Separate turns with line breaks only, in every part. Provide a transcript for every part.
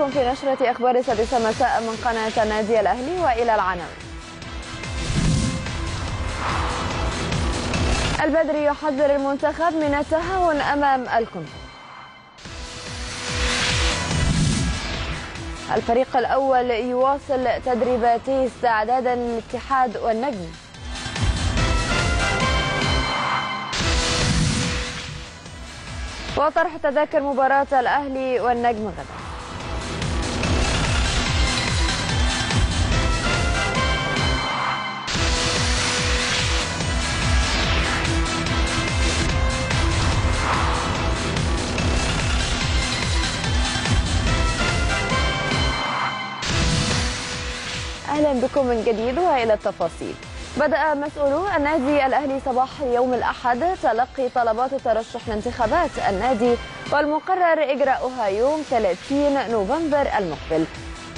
بكم في نشرة أخبار السادسة مساء من قناة النادي الأهلي وإلى العناوين. البدري يحذر المنتخب من التهاون أمام الكونغو الفريق الأول يواصل تدريباته استعدادا للاتحاد والنجم. وطرح تذاكر مباراة الأهلي والنجم غدا. أهلا بكم من جديد وإلى التفاصيل. بدأ مسؤولو النادي الأهلي صباح يوم الأحد تلقي طلبات الترشح لانتخابات النادي والمقرر إجراؤها يوم 30 نوفمبر المقبل.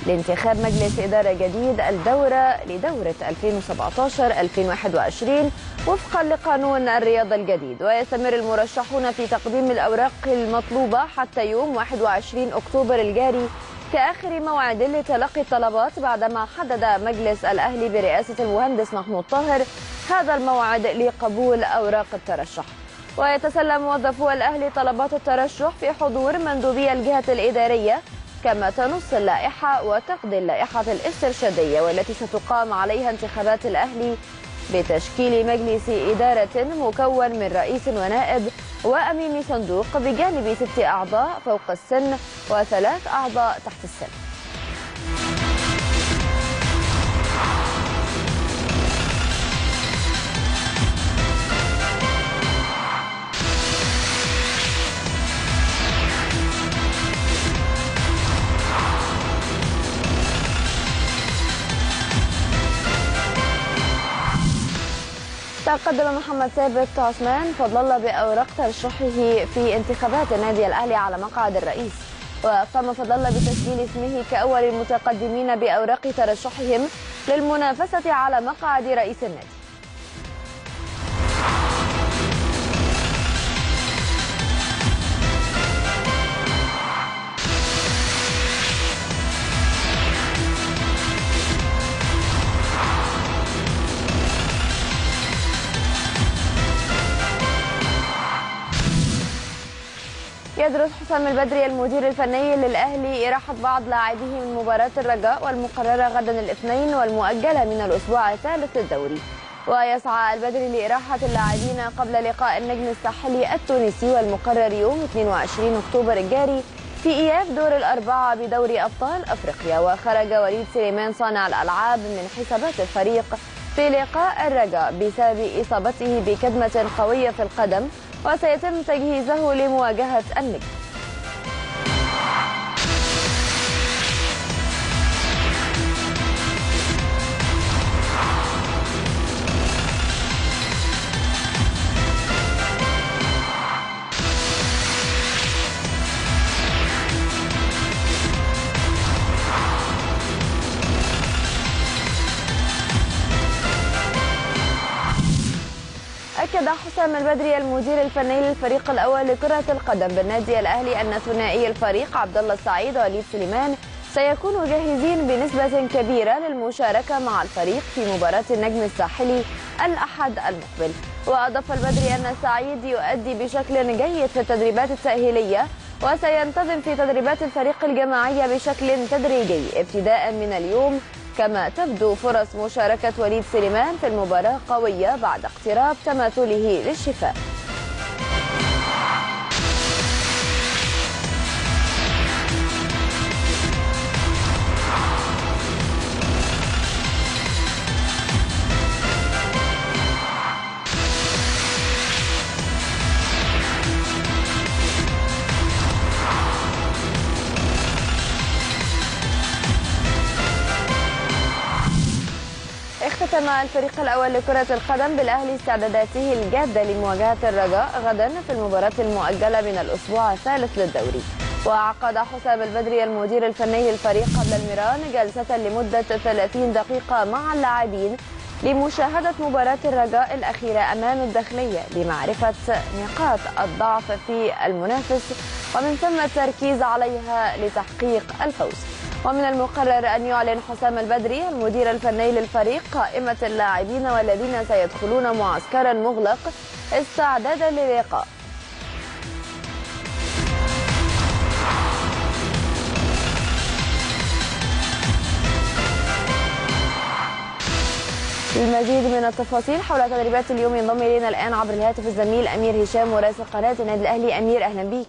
لانتخاب مجلس إدارة جديد الدورة لدورة 2017-2021 وفقا لقانون الرياضة الجديد. ويستمر المرشحون في تقديم الأوراق المطلوبة حتى يوم 21 أكتوبر الجاري كآخر موعد لتلقي الطلبات بعدما حدد مجلس الأهلي برئاسة المهندس محمود طاهر هذا الموعد لقبول أوراق الترشح. ويتسلم موظفو الأهلي طلبات الترشح في حضور مندوبي الجهة الإدارية كما تنص اللائحة وتقضي اللائحة الاسترشادية والتي ستقام عليها انتخابات الأهلي بتشكيل مجلس إدارة مكون من رئيس ونائب وأمين صندوق بجانب ست أعضاء فوق السن وثلاث أعضاء تحت السن. تقدم محمد ثابت عثمان فضل الله بأوراق ترشحه في انتخابات النادي الأهلي على مقعد الرئيس. وقام فضل الله بتسجيل اسمه كأول المتقدمين بأوراق ترشحهم للمنافسة على مقعد رئيس النادي. يدرس حسام البدري المدير الفني للأهلي إراحة بعض لاعبيه من مباراة الرجاء والمقررة غدا الاثنين والمؤجلة من الأسبوع الثالث للدوري. ويسعى البدري لإراحة اللاعبين قبل لقاء النجم الساحلي التونسي والمقرر يوم 22 أكتوبر الجاري في إياب دور الأربعة بدوري أبطال أفريقيا. وخرج وليد سليمان صانع الألعاب من حسابات الفريق في لقاء الرجاء بسبب إصابته بكدمة قوية في القدم وسيتم تجهيزه لمواجهة النجم أكد حسام البدري المدير الفني للفريق الأول لكرة القدم بالنادي الأهلي أن ثنائي الفريق عبد الله السعيد ووليد سليمان سيكونوا جاهزين بنسبة كبيرة للمشاركة مع الفريق في مباراة النجم الساحلي الأحد المقبل. وأضاف البدري أن السعيد يؤدي بشكل جيد في التدريبات التأهيلية وسينتظم في تدريبات الفريق الجماعية بشكل تدريجي ابتداء من اليوم كما تبدو فرص مشاركة وليد سليمان في المباراة قوية بعد اقتراب تماثله للشفاء. اختتم الفريق الأول لكرة القدم بالأهلي استعداداته الجادة لمواجهة الرجاء غدا في المباراة المؤجلة من الأسبوع الثالث للدوري. وعقد حسام البدري المدير الفني للفريق قبل الميران جلسة لمدة 30 دقيقة مع اللاعبين لمشاهدة مباراة الرجاء الأخيرة أمام الداخلية لمعرفة نقاط الضعف في المنافس ومن ثم التركيز عليها لتحقيق الفوز. ومن المقرر أن يعلن حسام البدري المدير الفني للفريق قائمة اللاعبين والذين سيدخلون معسكرا مغلق استعدادا للقاء المزيد من التفاصيل حول تدريبات اليوم ينضم إلينا الآن عبر الهاتف الزميل أمير هشام مراسل قناة النادي الأهلي. أمير أهلا بيك.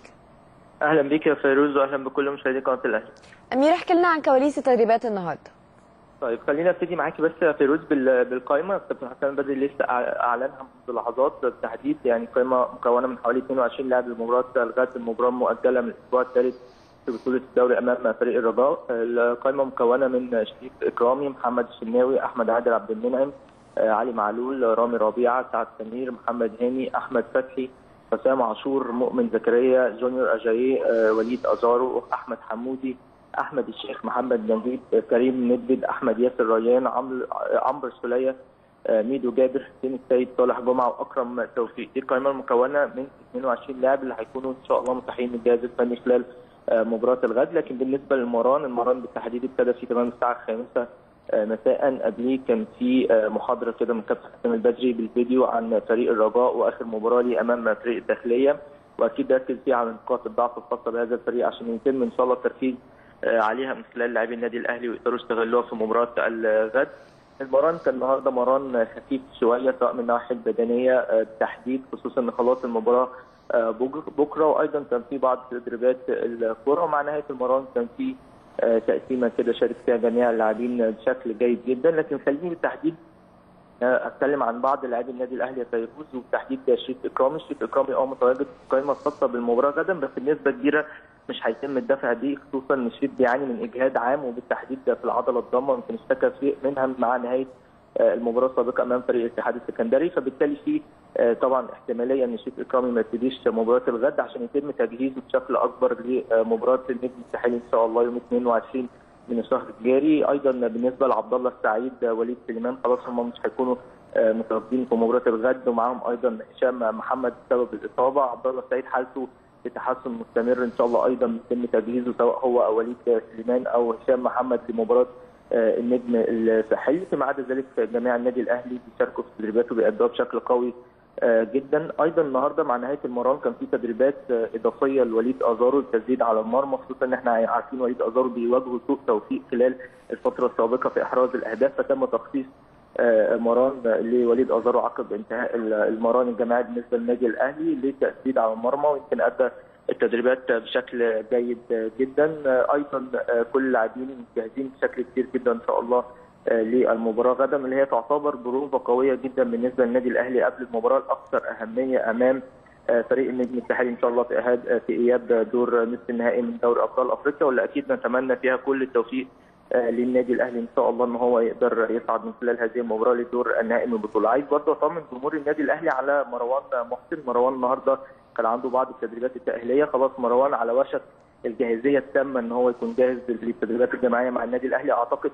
أهلا بيك يا فيروز واهلا بكل مشاهدي قناة الأهلي.
أمير احكي لنا عن كواليس تدريبات النهارده.
طيب خلينا أبتدي معاكي بس يا فيروز بالقائمه كابتن حسام البدري لسه أعلنها منذ لحظات. بالتحديد يعني قائمه مكونة من حوالي 22 لاعب لمباراه الغد المباراه مؤجلة من الأسبوع الثالث في بطولة الدوري أمام فريق الرجاء القائمه مكونة من شريف إكرامي محمد الشناوي أحمد عادل عبد المنعم علي معلول رامي ربيعة سعد سمير محمد هاني أحمد فتحي حسام عاشور مؤمن زكريا جونيور اجاييه وليد أزارو أحمد حمودي أحمد الشيخ محمد نجيب كريم ندبد أحمد ياسر ريان عمرو عمرو السوليه ميدو جابر حسين السيد صالح جمعة وأكرم توفيق. دي القائمه المكونه من 22 لاعب اللي هيكونوا إن شاء الله متاحين للجهاز الفني خلال مباراة الغد. لكن بالنسبة للمران المران بالتحديد ابتدى في تمام الساعة الخامسه مساء. قبليه كان في محاضرة كده من كابتن حسام البدري بالفيديو عن فريق الرجاء وآخر مباراة ليه أمام فريق الداخلية. وأكيد ركز فيه على نقاط الضعف الخاصة بهذا الفريق عشان يتم إن شاء الله التركيز عليها من خلال لاعبي النادي الأهلي ويقدروا يستغلوها في مباراة الغد. المران كان النهارده مران خفيف شوية سواء من الناحيه البدنيه بالتحديد خصوصا إن خلاص المباراة بكرة. وأيضا كان في بعض تدريبات الكره ومع نهاية المران كان في تقسيمه كده شارك فيها جميع اللاعبين بشكل جيد جدا. لكن خليني بالتحديد أتكلم عن بعض لاعبي النادي الأهلي فيروز وبالتحديد شريف إكرامي، شريف إكرامي أه متواجد في القائمه الخاصه بالمباراة غدا بس بنسبة كبيرة مش هيتم الدفع بيه خصوصا إن شريف بيعاني من إجهاد عام وبالتحديد في العضلة الضامه يمكن اشتكى شيء منها مع نهاية المباراة السابقة أمام فريق الاتحاد السكندري. فبالتالي في طبعا احتمالية إن شريف إكرامي ما يبتديش مباراة الغد عشان يتم تجهيزه بشكل أكبر لمباراه النجم الساحلي إن شاء الله يوم 22 من الشهر الجاري. أيضا بالنسبة لعبد الله السعيد وليد سليمان خلاص هم مش هيكونوا متواجدين في مباراة الغد ومعاهم أيضا هشام محمد بسبب الإصابة. عبد الله السعيد حالته في تحسن مستمر إن شاء الله أيضا يتم تجهيزه سواء هو أو وليد سليمان أو هشام محمد لمباراة النجم الساحلي. فيما عدا ذلك جميع النادي الأهلي بيشاركوا في تدريبات وبيأدوها بشكل قوي جدا. أيضا النهارده مع نهاية المران كان في تدريبات إضافية لوليد أزارو للتسديد على المرمى خصوصا إن إحنا عارفين وليد أزارو بيواجهوا سوء توفيق خلال الفترة السابقة في إحراز الأهداف فتم تخصيص مران لوليد أزارو عقب انتهاء المران الجماعي بالنسبة للنادي الأهلي للتسديد على المرمى ويمكن أدى التدريبات بشكل جيد جدا. أيضا كل اللاعبين جاهزين بشكل كبير جدا إن شاء الله. للمباراة. غدا اللي هي تعتبر بروفه قوية جدا بالنسبة للنادي الأهلي قبل المباراة الأكثر أهمية أمام فريق النجم الساحلي إن شاء الله في إيهاد في إياب دور نصف النهائي من دوري أبطال أفريقيا واللي أكيد نتمنى فيها كل التوفيق للنادي الأهلي إن شاء الله إن هو يقدر يصعد من خلال هذه المباراة لدور النهائي من البطولة. عايز برضه أطمن جمهور النادي الأهلي على مروان محسن. مروان النهارده كان عنده بعض التدريبات التأهيلية. خلاص مروان على وشك الجاهزية التامة إن هو يكون جاهز للتدريبات الجماعية مع النادي الأهلي. أعتقد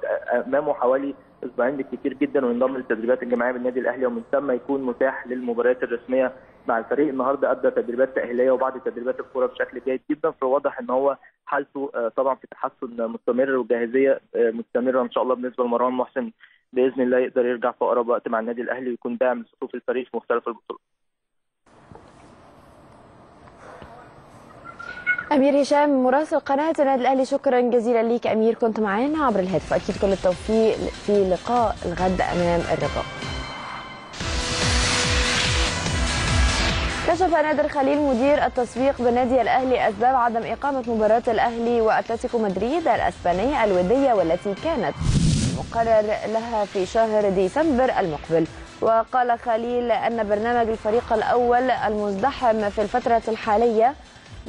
أمامه حوالي أسبوعين بالكثير جدا وينضم للتدريبات الجماعية بالنادي الأهلي ومن ثم يكون متاح للمباريات الرسمية مع الفريق. النهارده أدى تدريبات تأهيلية وبعض تدريبات الكره بشكل جيد جدا. فواضح إن هو حالته طبعا في تحسن مستمر وجاهزية مستمرة إن شاء الله بالنسبة لمروان محسن بإذن الله يقدر يرجع في أقرب وقت مع النادي الأهلي ويكون داعم لصفوف الفريق في مختلف البطولات.
أمير هشام مراسل قناة النادي الأهلي شكرا جزيلا ليك أمير. كنت معانا عبر الهاتف. أكيد كل التوفيق في لقاء الغد أمام الرجاء كشف نادر خليل مدير التسويق بالنادي الأهلي أسباب عدم إقامة مباراة الأهلي وأتلتيكو مدريد الاسبانيه الودية والتي كانت مقرر لها في شهر ديسمبر المقبل. وقال خليل أن برنامج الفريق الأول المزدحم في الفترة الحالية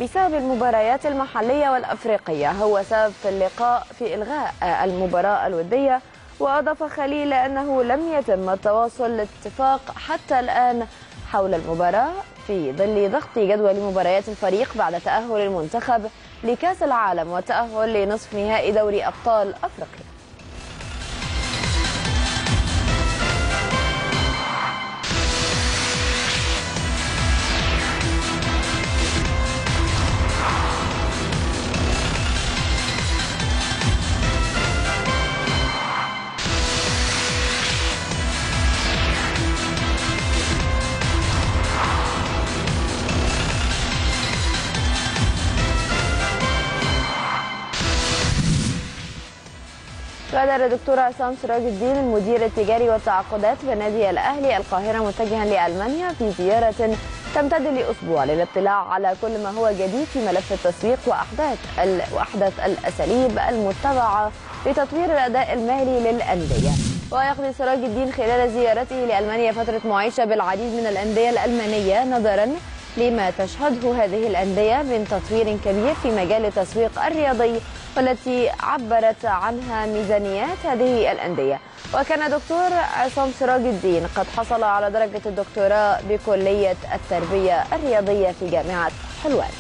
بسبب المباريات المحلية والأفريقية هو سبب في اللقاء في إلغاء المباراة الودية وأضاف خليل أنه لم يتم التواصل لاتفاق حتى الآن حول المباراة في ظل ضغط جدول مباريات الفريق بعد تأهل المنتخب لكأس العالم والتأهل لنصف نهائي دوري أبطال أفريقيا. غادر الدكتور عصام سراج الدين المدير التجاري والتعاقدات بنادي الأهلي القاهرة متجها لألمانيا في زيارة تمتد لأسبوع للاطلاع على كل ما هو جديد في ملف التسويق وأحداث وأحدث الأساليب المتبعة لتطوير الأداء المالي للأندية. ويقضي سراج الدين خلال زيارته لألمانيا فترة معيشة بالعديد من الأندية الألمانية نظرا لما تشهده هذه الأندية من تطوير كبير في مجال التسويق الرياضي والتي عبرت عنها ميزانيات هذه الأندية. وكان دكتور عصام سراج الدين قد حصل على درجة الدكتوراه بكلية التربية الرياضية في جامعة حلوان.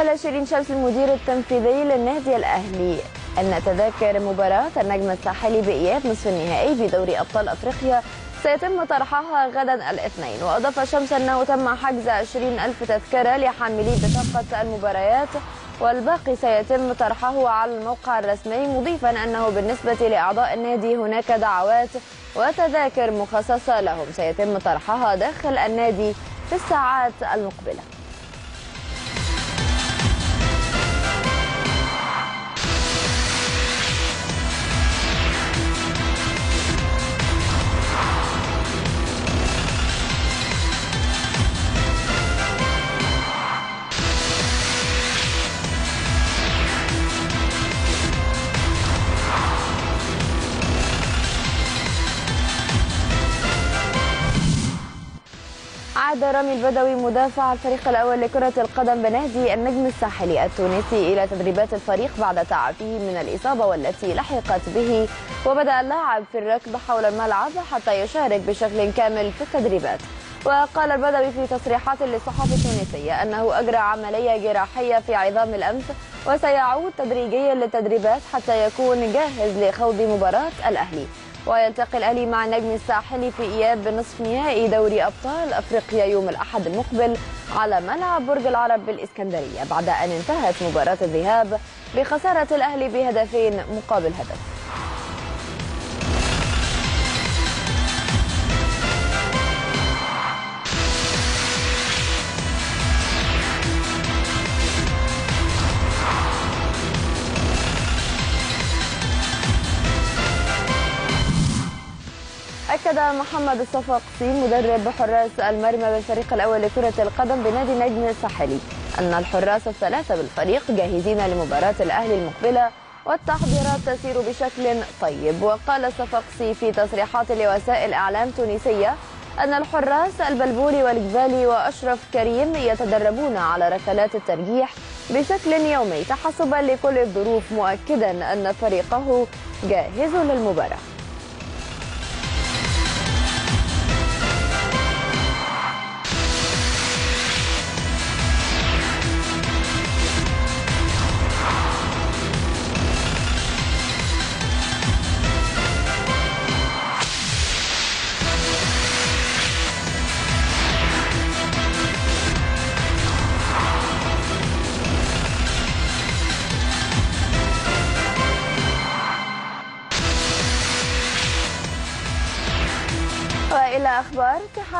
قال شيرين شمس المدير التنفيذي للنادي الأهلي أن تذاكر مباراة النجم الساحلي بإياب نصف النهائي بدوري أبطال أفريقيا. سيتم طرحها غدا الاثنين. وأضاف شمس أنه تم حجز 20 ألف تذكرة لحاملي بطاقة المباريات والباقي سيتم طرحه على الموقع الرسمي مضيفا أنه بالنسبة لأعضاء النادي هناك دعوات وتذاكر مخصصة لهم. سيتم طرحها داخل النادي في الساعات المقبلة. رامي البدوي مدافع الفريق الأول لكرة القدم بنادي النجم الساحلي التونسي إلى تدريبات الفريق بعد تعافيه من الإصابة والتي لحقت به وبدأ اللاعب في الركض حول الملعب حتى يشارك بشكل كامل في التدريبات. وقال البدوي في تصريحات للصحافة التونسية أنه أجرى عملية جراحية في عظام الأنف وسيعود تدريجيا للتدريبات حتى يكون جاهز لخوض مباراة الأهلي. ويلتقي الأهلي مع النجم الساحلي في إياب بنصف نهائي دوري أبطال أفريقيا يوم الأحد المقبل على ملعب برج العرب بالإسكندرية بعد أن انتهت مباراة الذهاب بخسارة الأهلي بهدفين مقابل هدف. أكد محمد الصفاقسي مدرب حراس المرمى بالفريق الأول لكرة القدم بنادي النجم الساحلي أن الحراس الثلاثة بالفريق جاهزين لمباراة الأهلي المقبلة والتحضيرات تسير بشكل طيب. وقال الصفاقسي في تصريحات لوسائل إعلام تونسية أن الحراس البلبولي والجبالي وأشرف كريم يتدربون على ركلات الترجيح بشكل يومي تحسبا لكل الظروف مؤكدا أن فريقه جاهز للمباراة.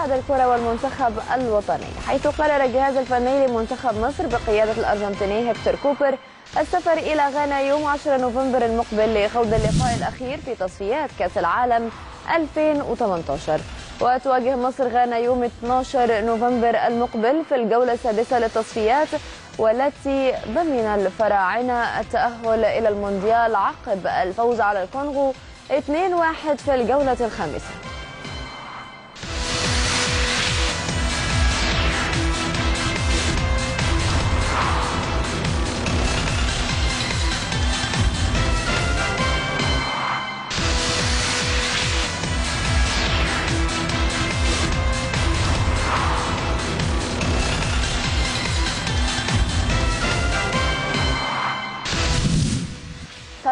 اتحاد الكرة والمنتخب الوطني حيث قرر الجهاز الفني لمنتخب مصر بقيادة الأرجنتيني هكتور كوبر السفر إلى غانا يوم 10 نوفمبر المقبل لخوض اللقاء الأخير في تصفيات كأس العالم 2018 وتواجه مصر غانا يوم 12 نوفمبر المقبل في الجولة السادسة للتصفيات والتي ضمن الفراعنة التأهل إلى المونديال عقب الفوز على الكونغو 2-1 في الجولة الخامسة.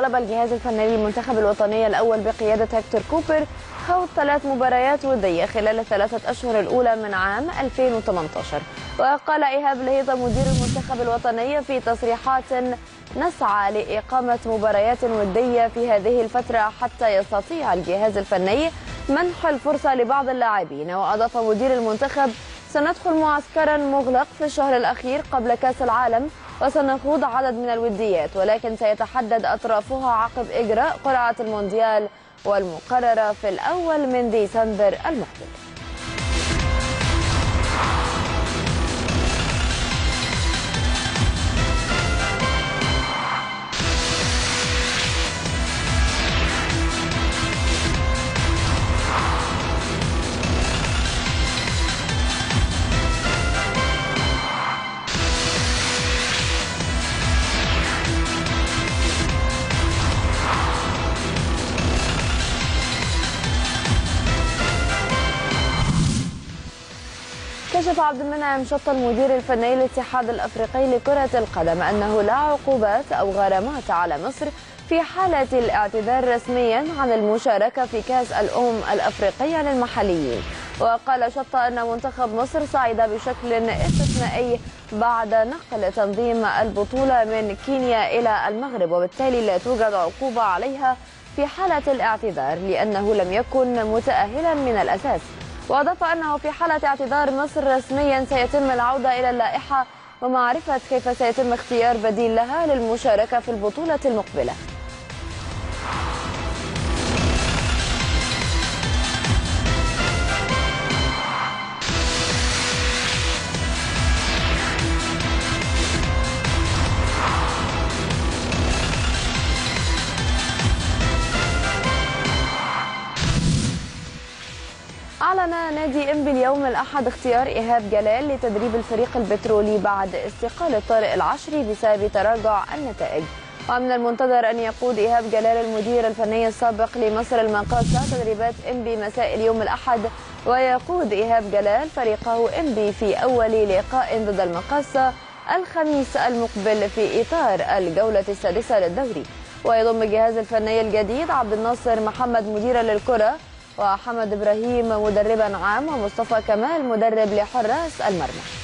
طلب الجهاز الفني للمنتخب الوطني الأول بقيادة هكتور كوبر خوض ثلاث مباريات ودية خلال الثلاثة أشهر الأولى من عام 2018 وقال إيهاب لهيطة مدير المنتخب الوطني في تصريحات نسعى لإقامة مباريات ودية في هذه الفترة حتى يستطيع الجهاز الفني منح الفرصة لبعض اللاعبين. وأضاف مدير المنتخب سندخل معسكرا مغلق في الشهر الأخير قبل كأس العالم وسنخوض عدد من الوديات ولكن سيتحدد أطرافها عقب إجراء قرعة المونديال والمقررة في الأول من ديسمبر المقبل. عبد المنعم شط المدير الفني للاتحاد الأفريقي لكرة القدم أنه لا عقوبات أو غرامات على مصر في حالة الاعتذار رسميا عن المشاركة في كأس الأمم الأفريقية للمحليين. وقال شط أن منتخب مصر صعد بشكل استثنائي بعد نقل تنظيم البطولة من كينيا إلى المغرب وبالتالي لا توجد عقوبة عليها في حالة الاعتذار لأنه لم يكن متاهلا من الأساس. وأضاف أنه في حالة اعتذار مصر رسميا سيتم العودة إلى اللائحة ومعرفة كيف سيتم اختيار بديل لها للمشاركة في البطولة المقبلة. اليوم الأحد اختيار إيهاب جلال لتدريب الفريق البترولي بعد استقالة طارق العشري بسبب تراجع النتائج. ومن المنتظر أن يقود إيهاب جلال المدير الفني السابق لمصر المقاصة تدريبات إنبي مساء اليوم الأحد ويقود إيهاب جلال فريقه إنبي في أول لقاء ضد المقاصة الخميس المقبل في إطار الجولة السادسة للدوري. ويضم الجهاز الفني الجديد عبد الناصر محمد مديرا للكرة وحمد إبراهيم مدربا عام ومصطفى كمال مدرب لحراس المرمى.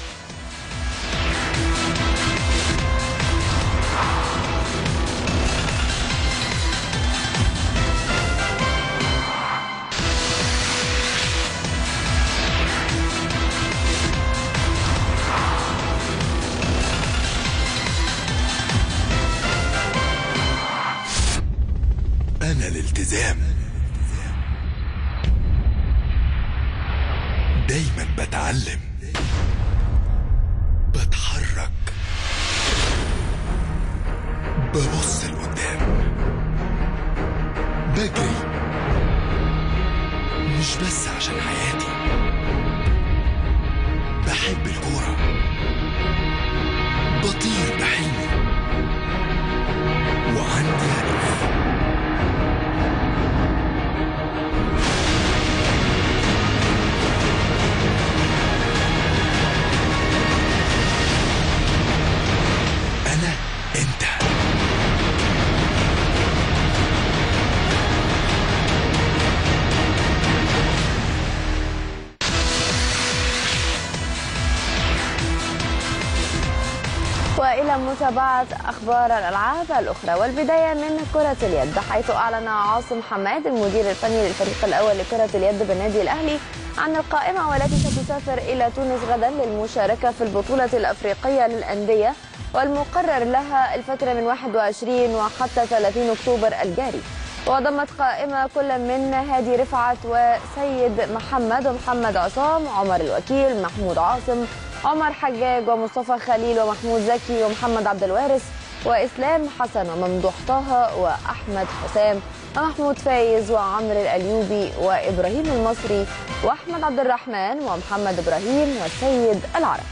والى متابعه أخبار الألعاب الأخرى والبداية من كرة اليد حيث أعلن عاصم حماد المدير الفني للفريق الأول لكرة اليد بالنادي الأهلي عن القائمة والتي ستسافر إلى تونس غدا للمشاركة في البطولة الأفريقية للأندية والمقرر لها الفترة من 21 وحتى 30 أكتوبر الجاري. وضمت قائمة كل من هادي رفعت وسيد محمد ومحمد عصام عمر الوكيل محمود عاصم عمر حجاج ومصطفى خليل ومحمود زكي ومحمد عبد الوارث وإسلام حسن وممدوح طه وأحمد حسام ومحمود فايز وعمرو الايوبي وإبراهيم المصري وأحمد عبد الرحمن ومحمد إبراهيم والسيد العربي.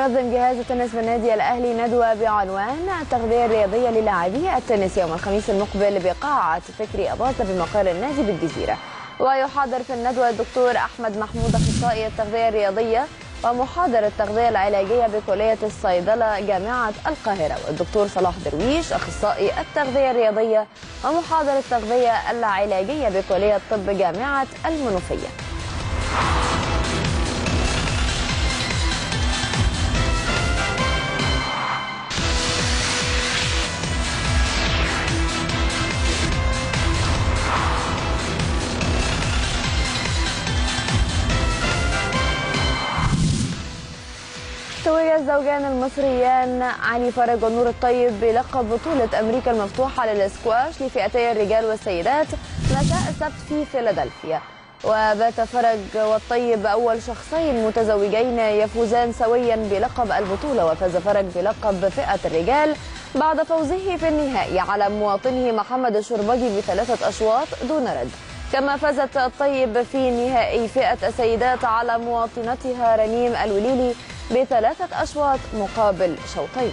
ينظم جهاز التنس بالنادي الأهلي ندوة بعنوان التغذية الرياضية للاعبي التنس يوم الخميس المقبل بقاعة فكري أباظة بمقر النادي بالجزيرة. ويحاضر في الندوة الدكتور أحمد محمود أخصائي التغذية الرياضية ومحاضر التغذية العلاجية بكلية الصيدلة جامعة القاهرة. والدكتور صلاح درويش أخصائي التغذية الرياضية ومحاضر التغذية العلاجية بكلية طب جامعة المنوفية. الزوجان المصريان علي فرج ونور الطيب بلقب بطولة أمريكا المفتوحة للسكواش لفئتي الرجال والسيدات مساء السبت في فيلادلفيا. وبات فرج والطيب أول شخصين متزوجين يفوزان سويا بلقب البطولة وفاز فرج بلقب فئة الرجال بعد فوزه في النهائي على مواطنه محمد الشربجي بثلاثة أشواط دون رد. كما فازت الطيب في نهائي فئة السيدات على مواطنتها رنيم الوليلي بثلاثة أشواط مقابل شوطين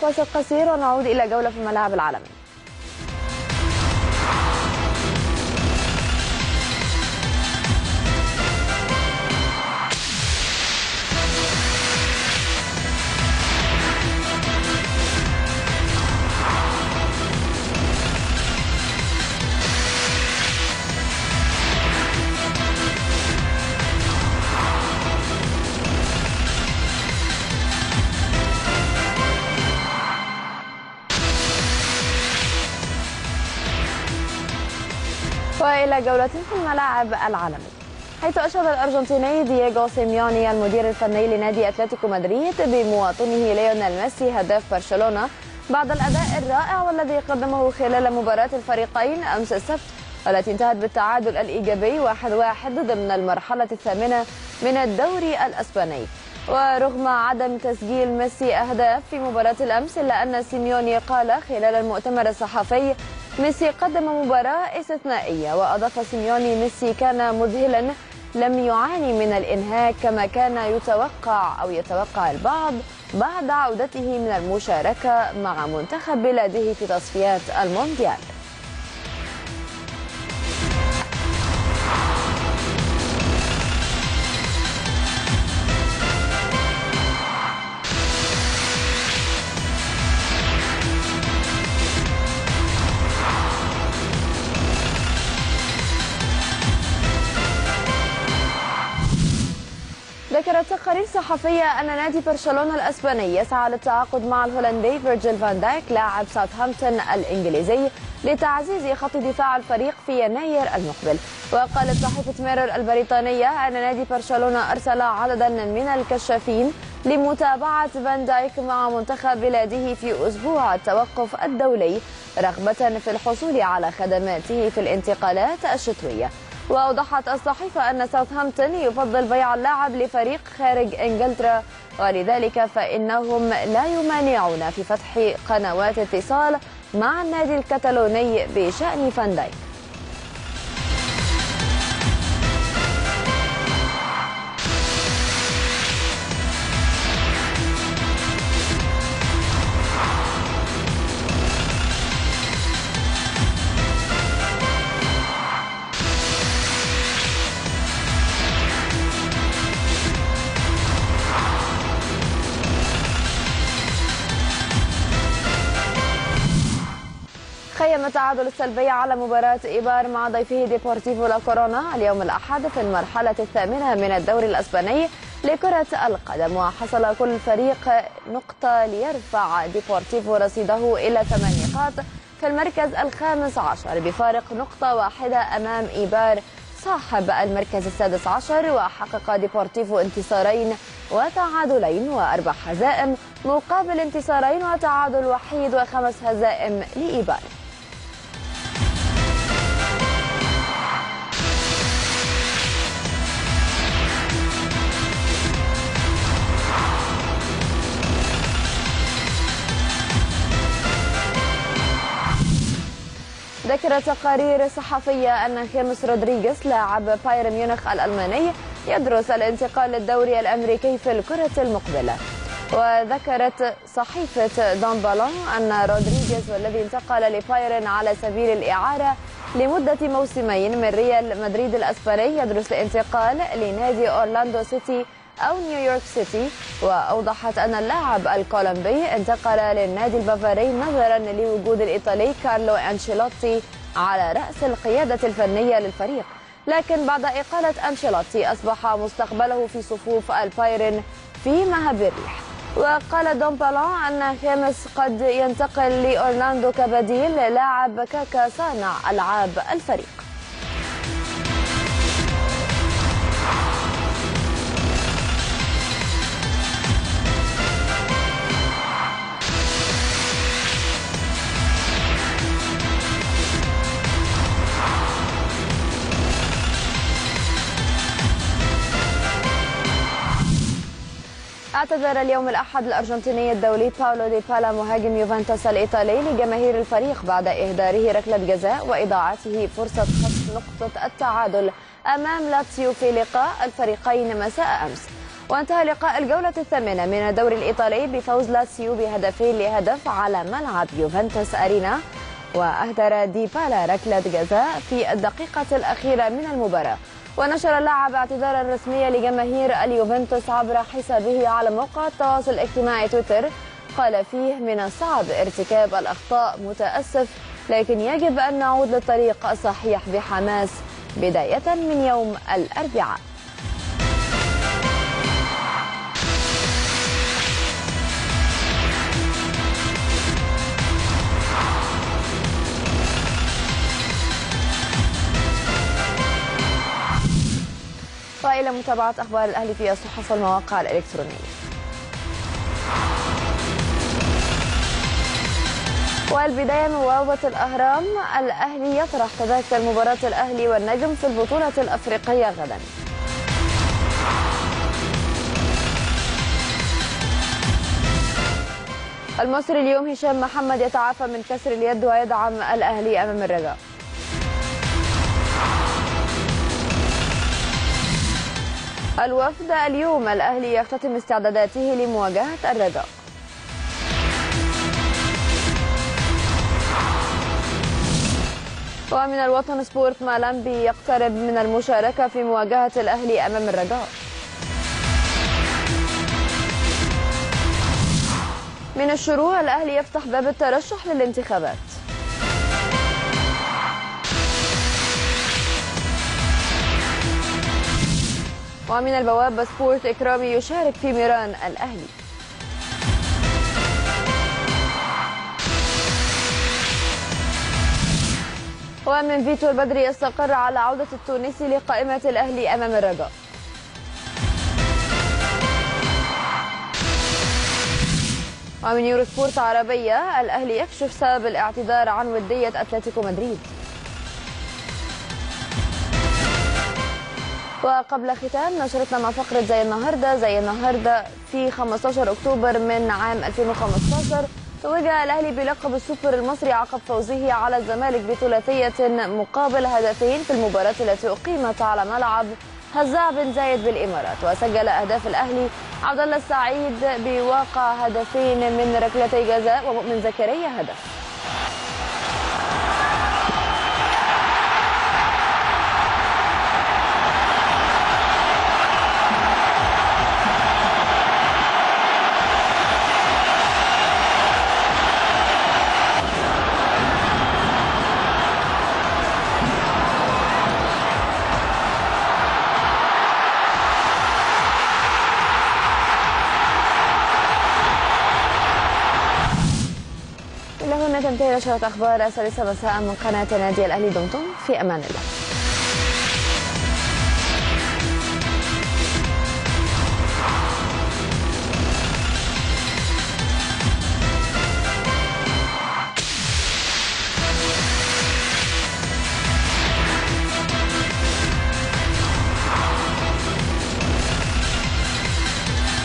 فاصل قصير ونعود إلى جولة في الملاعب العالمية. والى جولة في الملاعب العالمية حيث أشاد الأرجنتيني دييغو سيميوني المدير الفني لنادي أتلتيكو مدريد بمواطنه ليونيل ميسي هداف برشلونة بعد الأداء الرائع والذي قدمه خلال مباراة الفريقين أمس السبت والتي انتهت بالتعادل الإيجابي 1-1 ضمن المرحلة الثامنة من الدوري الأسباني. ورغم عدم تسجيل ميسي أهداف في مباراة الأمس إلا أن سيميوني قال خلال المؤتمر الصحفي ميسي قدم مباراة استثنائية وأضاف سيميوني ميسي كان مذهلا لم يعاني من الإنهاك كما كان يتوقع أو يتوقع البعض بعد عودته من المشاركة مع منتخب بلاده في تصفيات المونديال. تقارير صحفية أن نادي برشلونة الأسباني يسعى للتعاقد مع الهولندي فيرجيل فان دايك لاعب ساوثهامبتون الإنجليزي لتعزيز خط دفاع الفريق في يناير المقبل. وقالت صحيفة ميرور البريطانية أن نادي برشلونة أرسل عددا من الكشافين لمتابعة فان دايك مع منتخب بلاده في أسبوع التوقف الدولي رغبة في الحصول على خدماته في الانتقالات الشتوية. وأوضحت الصحيفة أن ساوثهامبتون يفضل بيع اللاعب لفريق خارج إنجلترا ولذلك فإنهم لا يمانعون في فتح قنوات اتصال مع النادي الكتالوني بشأن فان دايك. خيم التعادل السلبي على مباراة إيبار مع ضيفه ديبورتيفو لا كورونا. اليوم الأحد في المرحلة الثامنة من الدوري الأسباني لكرة القدم. وحصل كل فريق نقطة ليرفع ديبورتيفو رصيده إلى ثمان نقاط في المركز الخامس عشر بفارق نقطة واحدة أمام إيبار صاحب المركز السادس عشر. وحقق ديبورتيفو انتصارين وتعادلين وأربع هزائم مقابل انتصارين وتعادل وحيد وخمس هزائم لإيبار. ذكرت تقارير صحفية أن خيمس رودريغيز لاعب بايرن ميونخ الألماني يدرس الانتقال للدوري الأمريكي في الفترة المقبلة. وذكرت صحيفة دون بالون أن رودريغيز والذي انتقل لبايرن على سبيل الإعارة لمدة موسمين من ريال مدريد الأسباني يدرس الانتقال لنادي أورلاندو سيتي أو نيويورك سيتي وأوضحت أن اللاعب الكولومبي انتقل للنادي البافاري نظرا لوجود الإيطالي كارلو أنشيلوتي على رأس القيادة الفنية للفريق. لكن بعد إقالة أنشيلوتي أصبح مستقبله في صفوف البايرن في مهب الريح. وقال دون بالون أن خامس قد ينتقل لأورلاندو كبديل لاعب كاكا صانع ألعاب الفريق. اعتذر اليوم الأحد الأرجنتيني الدولي باولو ديبالا مهاجم يوفنتوس الإيطالي لجماهير الفريق بعد إهداره ركلة جزاء وإضاعته فرصة خطف نقطة التعادل أمام لاتسيو في لقاء الفريقين مساء أمس. وانتهى لقاء الجولة الثامنة من الدوري الإيطالي بفوز لاتسيو بهدفين لهدف على ملعب يوفنتوس أرينا. وأهدر ديبالا ركلة جزاء في الدقيقة الأخيرة من المباراة. ونشر اللاعب اعتذارا رسميا لجماهير اليوفنتوس عبر حسابه على موقع التواصل الاجتماعي تويتر. قال فيه من الصعب ارتكاب الأخطاء متأسف لكن يجب أن نعود للطريق الصحيح بحماس بداية من يوم الأربعاء. وإلى متابعة أخبار الأهلي في الصحف والمواقع الإلكترونية. والبداية من بوابة الأهرام الأهلي يطرح تذاكر مباراة الأهلي والنجم في البطولة الأفريقية غدا. المصري اليوم هشام محمد يتعافى من كسر اليد ويدعم الأهلي أمام الرجاء. الوفد اليوم الأهلي يختتم استعداداته لمواجهة الرجاء ومن الوطن سبورت مالمبي يقترب من المشاركة في مواجهة الأهلي أمام الرجاء من الشروق الأهلي يفتح باب الترشح للانتخابات. ومن البوابة سبورت إكرامي يشارك في مران الأهلي. ومن فيتو، البدري يستقر على عودة التونسي لقائمة الأهلي أمام الرجاء. ومن يورو سبورت عربية الأهلي يكشف سبب الاعتذار عن ودية أتلتيكو مدريد. وقبل ختام نشرتنا مع فقرة زي النهاردة زي النهاردة في 15 أكتوبر من عام 2015 توج الأهلي بلقب السوبر المصري عقب فوزه على الزمالك بثلاثية مقابل هدفين في المباراة التي أقيمت على ملعب هزاع بن زايد بالإمارات. وسجل أهداف الأهلي عبد الله السعيد بواقع هدفين من ركلتي جزاء ومؤمن زكريا هدف. نشرة أخبار السادسة مساء من قناة نادي الأهلي دمتم في أمان الله.